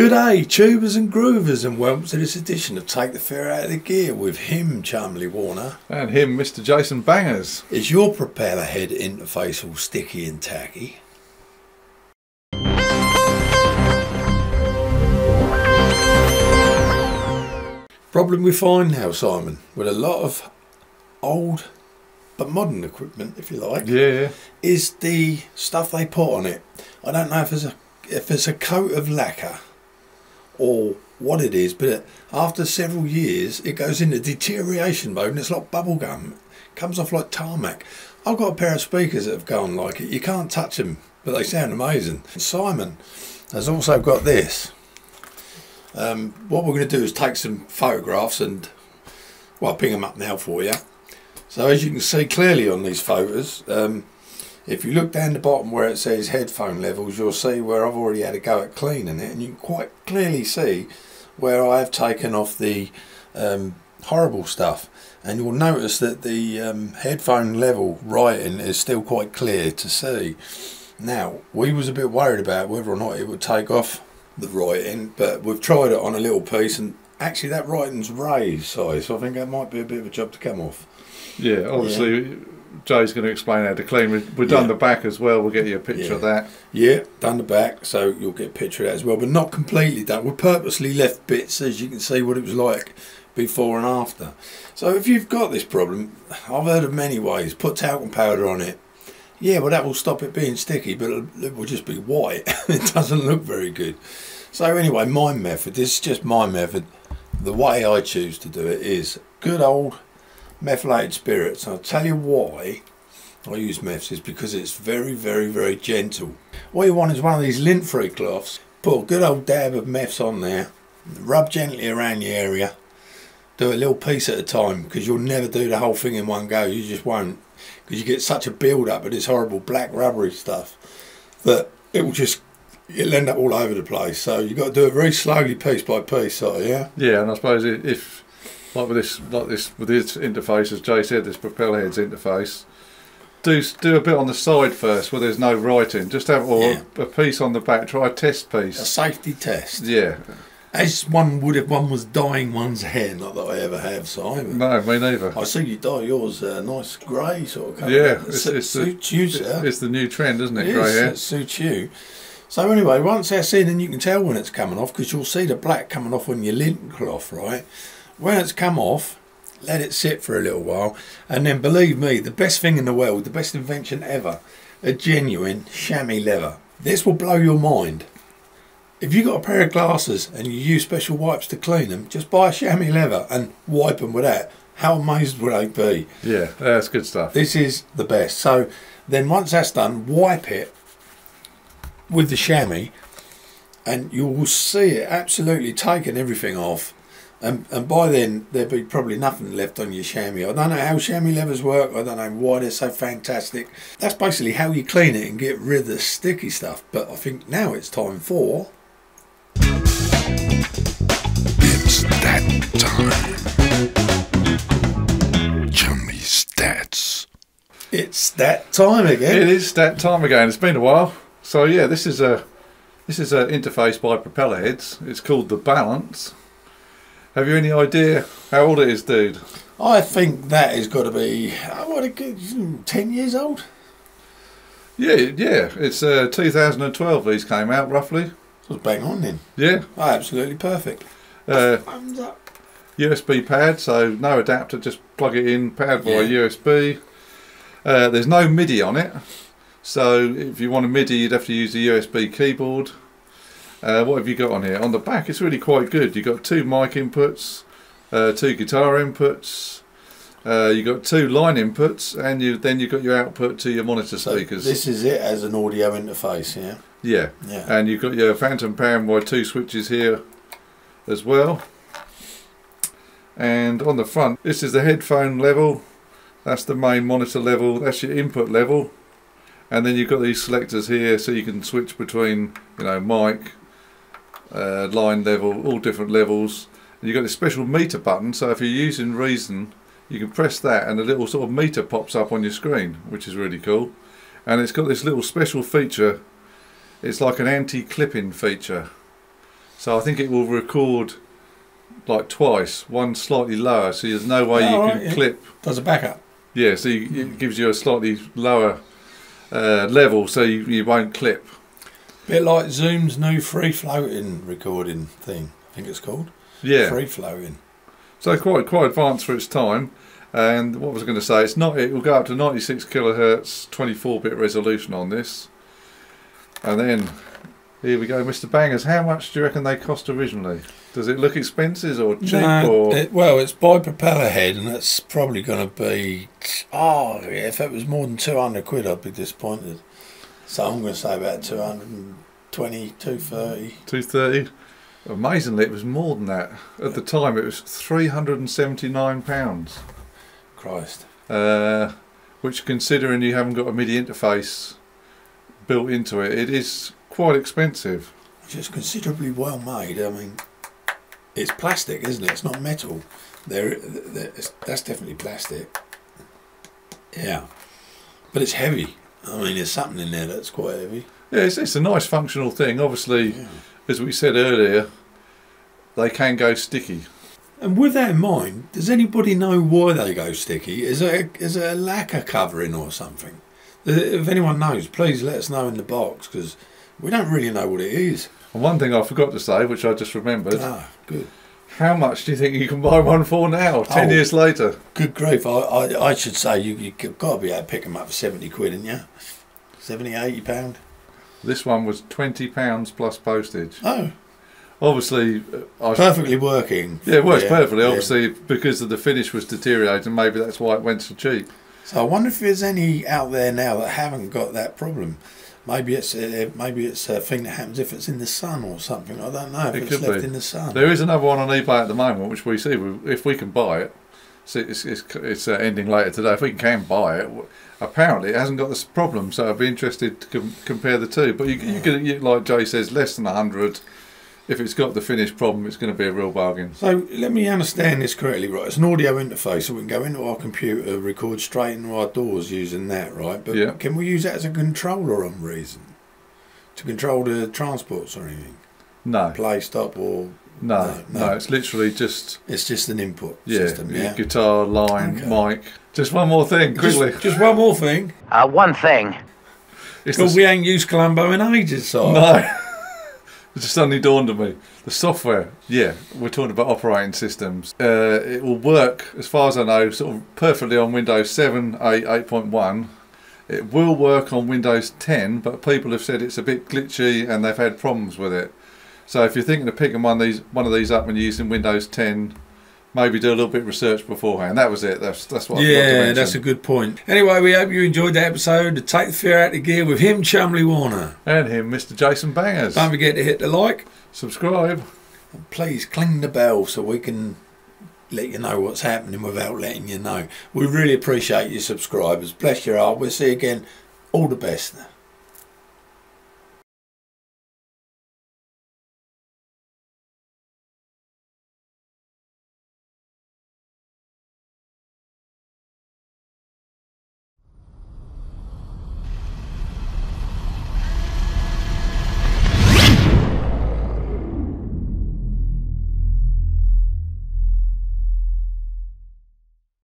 Good day, tubers and groovers, and welcome to this edition of Take the Fear Out of the Gear with him, Chumley Warner. And him, Mr. Jason Bangers. Is your Propellerhead interface all sticky and tacky? Problem we find now, Simon, with a lot of old but modern equipment, if you like, Yeah, is the stuff they put on it. I don't know if it's a if it's a coat of lacquer or what it is, but after several years, it goes into deterioration mode and it's like bubble gum. It comes off like tarmac. I've got a pair of speakers that have gone like it. You can't touch them, but they sound amazing. Simon has also got this. Um, what we're going to do is take some photographs and, well, I'll ping them up now for you. So as you can see clearly on these photos, um, if you look down the bottom where it says headphone levels, you'll see where I've already had a go at cleaning it, and you can quite clearly see where I have taken off the um, horrible stuff. And you'll notice that the um, headphone level writing is still quite clear to see. Now, we was a bit worried about whether or not it would take off the writing, but we've tried it on a little piece, and actually that writing's raised size, so I think that might be a bit of a job to come off. yeah. Obviously, Jay's going to explain how to clean. We- We've done Yeah. the back as well. We'll get you a picture Yeah. of that. Yeah, done the back, so you'll get a picture of that as well, but not completely done. We purposely left bits as you can see what it was like before and after. So if you've got this problem, I've heard of many ways. Put talcum powder on it. Yeah, well that will stop it being sticky, but it'll- it will just be white. it doesn't look very good. So anyway, my method, this is just my method. The way I choose to do it is good old methylated spirits. I'll tell you why I use meths is because it's very, very, very gentle. What you want is one of these lint-free cloths. Put a good old dab of meths on there. Rub gently around the area. Do a little piece at a time because you'll never do the whole thing in one go. You just won't because you get such a build-up of this horrible black rubbery stuff that it will just it'll end up all over the place. So you've got to do it very slowly, piece by piece. So yeah. Yeah, and I suppose if, like with this, like this, with this interface, as Jay said, this Propellerheads interface, do do a bit on the side first where there's no writing. Just have or Yeah. a piece on the back. Try a test piece. A safety test. Yeah. As one would if one was dyeing one's hair. Not that I ever have, Simon. No, me neither. I see you dye yours uh, nice grey sort of colour. Yeah, It it's, su- it's, the, suits you, it's, sir. it's the new trend, isn't it? It Grey hair. it suits you. So anyway, once that's in, and you can tell when it's coming off because you'll see the black coming off on your lint cloth, right? When it's come off, let it sit for a little while, and then believe me, the best thing in the world, the best invention ever, a genuine chamois leather. This will blow your mind. If you've got a pair of glasses and you use special wipes to clean them, just buy a chamois leather and wipe them with that. How amazed would they be? Yeah, that's good stuff. This is the best. So then once that's done, wipe it with the chamois and you will see it absolutely taking everything off. And, and by then there'd be probably nothing left on your chamois. I don't know how chamois levers work. I don't know why they're so fantastic. That's basically how you clean it and get rid of the sticky stuff. But I think now it's time for It's that time. Chummy Stats. it's that time again. is that time again. It's been a while. So yeah, this is a this is an interface by Propellerheads. It's called the Balance. Have you any idea how old it is, dude? I think that has got to be oh, what a ten years old. Yeah, yeah. It's uh, 2012. These came out roughly. It was bang on then. Yeah. Oh, absolutely perfect. Uh, Thumbs up. USB pad, so no adapter. Just plug it in. Pad via Yeah. USB. Uh, there's no MIDI on it. So if you want a MIDI, you'd have to use the USB keyboard. Uh, what have you got on here? On the back, it's really quite good. You've got two mic inputs, uh, two guitar inputs, uh, you've got two line inputs, and you then you've got your output to your monitor So speakers. this is it as an audio interface, yeah. yeah, Yeah. and you've got your phantom power by two switches here as well. And on the front, this is the headphone level. That's the main monitor level. That's your input level. And then you've got these selectors here, so you can switch between, you know, mic, uh, line level, all different levels. And you've got this special meter button, so if you're using Reason, you can press that, and a little sort of meter pops up on your screen, which is really cool. And it's got this little special feature. It's like an anti-clipping feature. So I think it will record like twice, one slightly lower, so there's no way you Oh, can right, clip. Does a backup. Yeah, so you, it gives you a slightly lower uh, level, so you, you won't clip. Bit like Zoom's new free floating recording thing. I think it's called. Yeah, Free floating. so quite quite advanced for its time. And what was I going to say? It's not. It will go up to 96 kilohertz, 24-bit resolution on this. And then here we go, Mr. Bangers. How much do you reckon they cost originally? Does it look expensive or cheap? No, or it, well, it's by Propellerhead, and it's probably going to be. Oh, if it was more than 200 quid, I'd be disappointed. So I'm going to say about 220, 230. 230? Amazingly, it was more than that. At the time, it was 379 pounds. Christ. uh, which considering you haven't got a MIDI interface built into it, it is quite expensive. Which is considerably well made. I mean, it's plastic, isn't it? It's not metal. There, that's definitely plastic. Yeah, but it's heavy. I mean, there's something in there that's quite heavy. Yeah, it's, it's a nice functional thing. Obviously, Yeah. as we said earlier, they can go sticky. And with that in mind, does anybody know why they go sticky? Is it a, is it a lacquer covering or something? Uh, If anyone knows, please let us know in the box because we don't really know what it is. And one thing I forgot to say, which I just remembered, Ah, good. How much do you think you can buy one for now, 10 Oh. years later? Good grief. I, I, I should say you, you've got to be able to pick them up for 70 quid, haven't you? 70, 80 pound? This one was £20 plus postage. Oh, Obviously, uh, I perfectly working. Yeah, it works perfectly. yeah. Obviously, because of the finish was deteriorating, maybe that's why it went so cheap. So I wonder if there's any out there now that haven't got that problem. Maybe it's uh, maybe it's a thing that happens if it's in the sun or something. I don't know if It it's could left be. in the sun. There is another one on eBay at the moment, which we see if we can buy it. So it's it's, it's uh, ending later today. If we can buy it, apparently it hasn't got this problem. So I'd be interested to com- compare the two. But you, you could, you, like Jay says, less than hundred. If it's got the finish problem, it's going to be a real bargain. So let me understand this correctly, right? It's an audio interface, so we can go into our computer, record straight into our DAWs using that, right? But Yeah. can we use that as a controller on Reason to control the transports or anything? No, Play, stop, or no, No, no. no. It's literally just it's just an input yeah, system. Yeah. guitar line, Okay. mic. Just one more thing, quickly. Just, just one more thing. Uh, one thing. It's Because we ain't used Columbo in ages, so No. It just suddenly dawned on me. The software, yeah, we're talking about operating systems. Uh, it will work, as far as I know, sort of perfectly on Windows 7, 8, 8.1. It will work on Windows 10, but people have said it's a bit glitchy and they've had problems with it. So if you're thinking of picking one of these, one of these up and using Windows 10, maybe do a little bit of research beforehand. That was it. That's that's what. I forgot to Yeah, that's a good point. Anyway, we hope you enjoyed the episode to take the fear out of gear with him, Chumley Warner. And him, Mr. Jason Bangers. Don't forget to hit the like. Subscribe. and Please cling the bell so we can let you know what's happening without letting you know. We really appreciate your subscribers. Bless your heart. We'll see you again. All the best.